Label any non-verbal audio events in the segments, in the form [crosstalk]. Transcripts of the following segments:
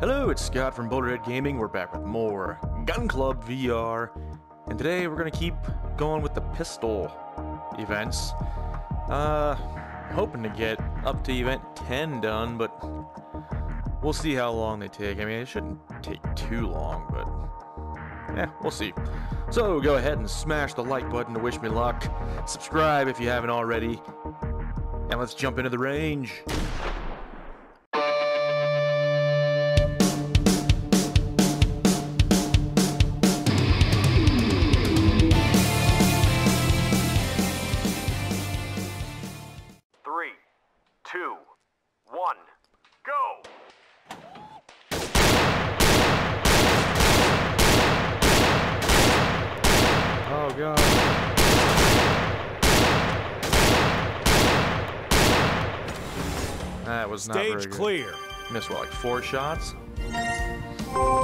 Hello, it's Scott from Boulderhead Gaming. We're back with more Gun Club VR, and today we're gonna keep going with the pistol events. Uh, hoping to get up to event 10 done, but we'll see how long they take. I mean, it shouldn't take too long, but yeah, we'll see. So go ahead and smash the like button to wish me luck. Subscribe if you haven't already, and let's jump into the range. God. That was not very Stage good. clear. Missed what, like four shots?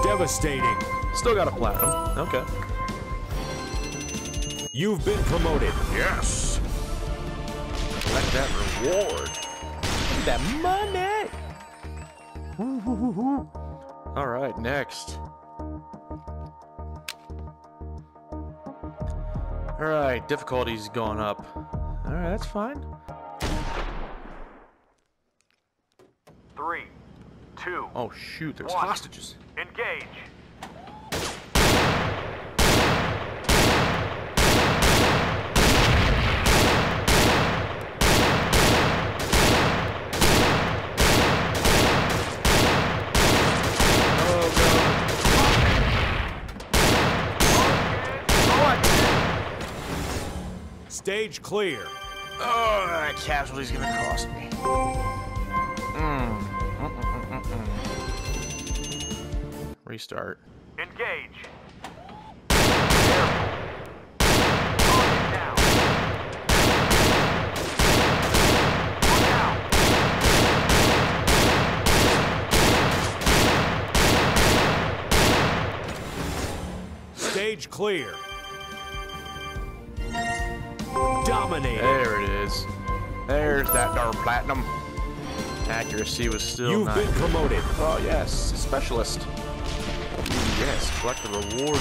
Devastating. Still got a platinum. Okay. You've been promoted. Yes. Collect that reward. That money. All right, next. All right, difficulty's gone up. All right, that's fine. Three, two, Oh shoot, there's One. hostages. engage! Stage clear. Oh, that casualty's gonna cost me. Mm. Mm-mm-mm-mm. Restart. Engage! Careful. Target down. Look out! Stage clear. There it is. There's that darn platinum. Accuracy was still You've not been promoted. Oh yes, specialist. Yes, collect the reward.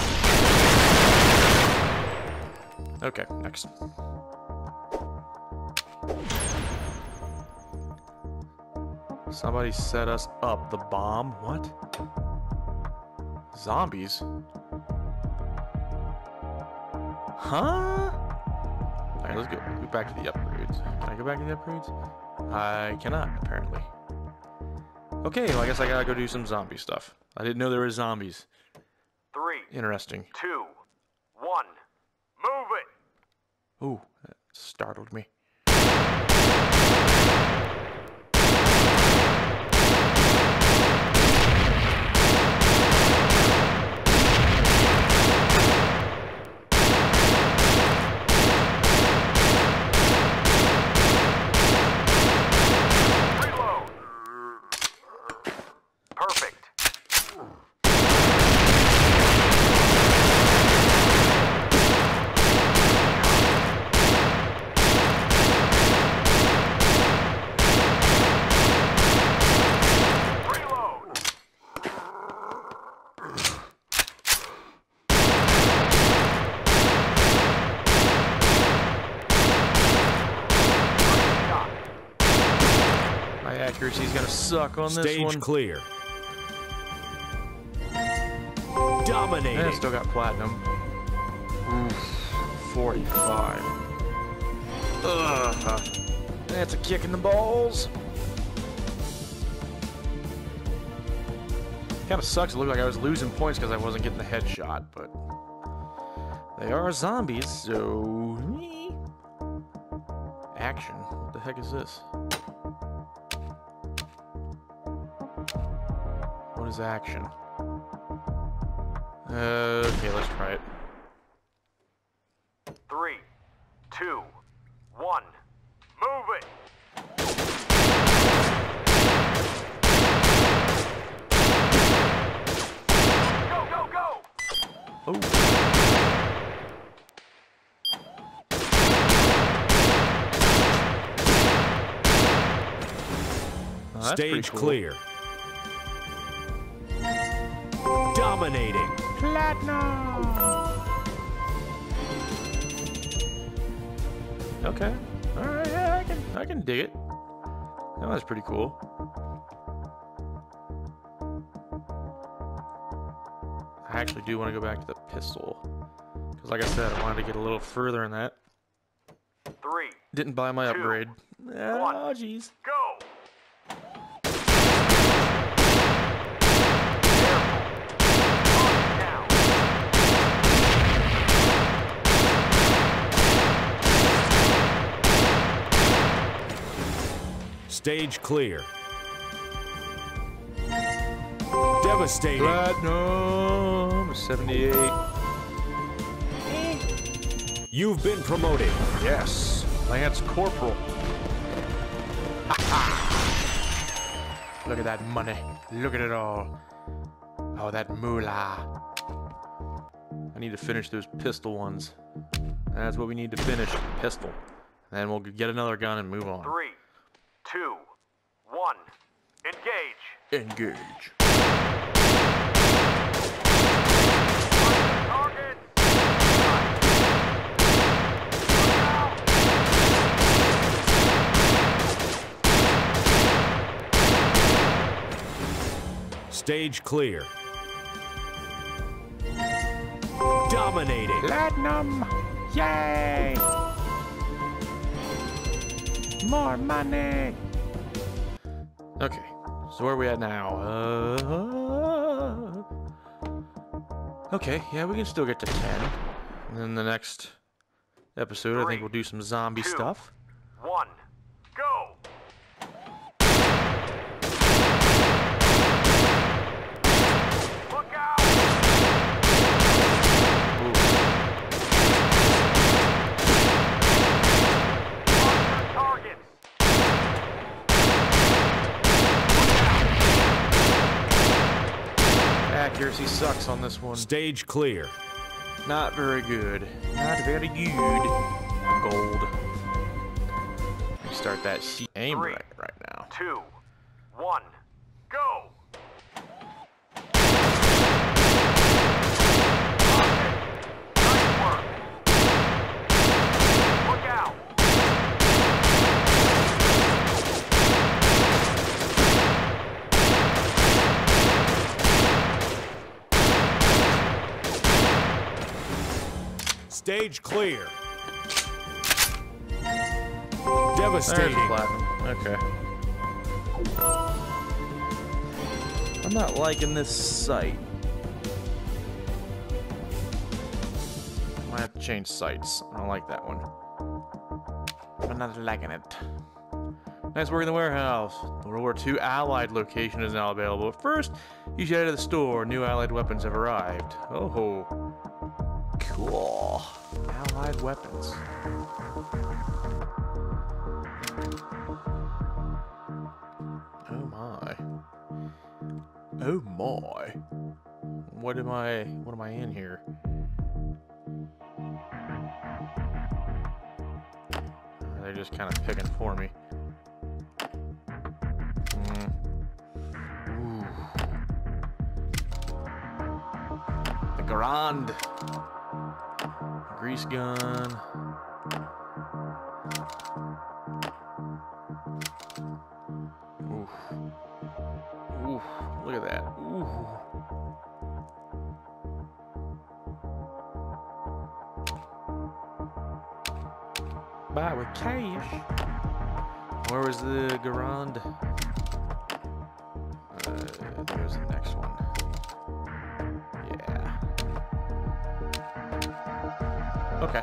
Okay, next. Somebody set us up. The bomb? What? Zombies? Huh? Alright, let's go go back to the upgrades. Can I go back to the upgrades? I cannot, apparently. Okay, well, I guess I gotta go do some zombie stuff. I didn't know there were zombies. Three, Interesting. two, one, move it! Ooh, that startled me. Suck on this Stage one. clear. And Dominating. I still got platinum. Oof, 45. Ugh. That's a kick in the balls. Kind of sucks. It looked like I was losing points because I wasn't getting the headshot, but they are zombies, so action. What the heck is this? What is action? Uh, okay, let's try it. Three, two, one, move it! Go, go, go! Oh. Oh, Stage cool. clear. Dominating. Platinum. Okay. All right. Yeah, I can. I can dig it. That was pretty cool. I actually do want to go back to the pistol. Because, like I said, I wanted to get a little further in that. Three. Didn't buy my Two. upgrade. One. Oh, jeez. Go! Careful. Target down. Stage clear. Devastating. Platinum 78. You've been promoted. Yes. Lance Corporal. [laughs] Look at that money. Look at it all. Oh, that moolah. I need to finish those pistol ones. That's what we need to finish. Pistol. Then we'll get another gun and move on. Three, two, one. Engage. Engage. Target. Look out. Stage clear. Dominating. Platinum! Yay! More money! Okay, so where are we at now? Uh, okay, yeah, we can still get to 10. And then the next episode, I think we'll do some zombie two. stuff. One. Go. Look out. Ooh, Mark your targets. Accuracy sucks on this one. Stage clear. Not very good. Not very good. Gold. Start that. Aim right right now. Two. One. Go. Stage clear. Devastating. Okay. I'm not liking this sight. I might have to change sights. I don't like that one. I'm not liking it. Nice work in the warehouse. The World War II Allied location is now available. First, you should head to the store. New Allied weapons have arrived. Oh, ho! cool. Allied weapons. Oh my. Oh my. What am I what am I in here? They're just kind of picking for me. Hmm. The Garand. Grease gun. Oof. Oof. Look at that. Ooh. Buy with cash. Where was the Garand? Uh, there's the next one. Okay.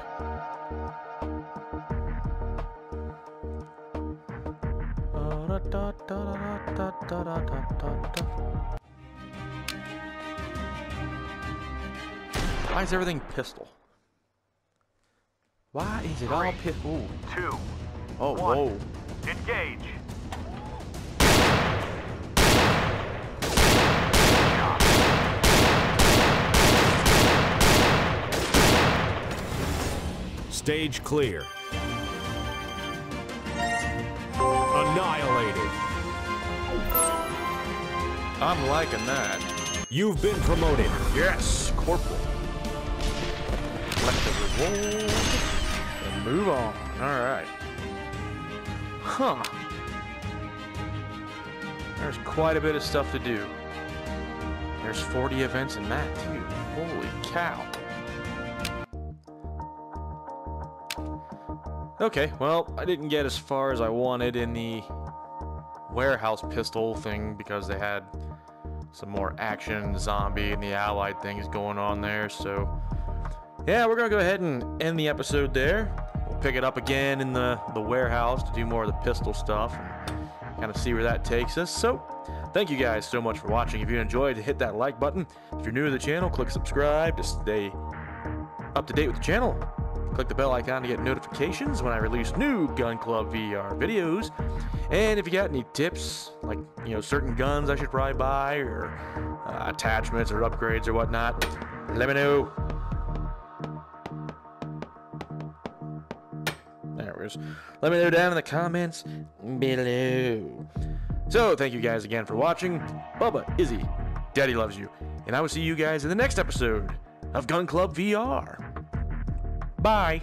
Why is everything pistol? Why is it all pistol? Two. Oh, One. whoa. Engage. Stage clear. Annihilated. I'm liking that. You've been promoted. Yes, Corporal. Collect the reward and move on. Alright. Huh. There's quite a bit of stuff to do. There's 40 events in that, too. Holy cow. Okay, well, I didn't get as far as I wanted in the warehouse pistol thing because they had some more action, zombie, and the allied things going on there. So, yeah, we're gonna go ahead and end the episode there. We'll pick it up again in the the warehouse to do more of the pistol stuff and kind of see where that takes us. So, thank you guys so much for watching. If you enjoyed, hit that like button. If you're new to the channel, click subscribe to stay up to date with the channel. Click the bell icon to get notifications when I release new Gun Club VR videos. And if you got any tips, like, you know, certain guns I should probably buy, or uh, attachments or upgrades or whatnot, let me know. There it is. Let me know down in the comments below. So, thank you guys again for watching. Bubba, Izzy, Daddy loves you. And I will see you guys in the next episode of Gun Club VR. Bye.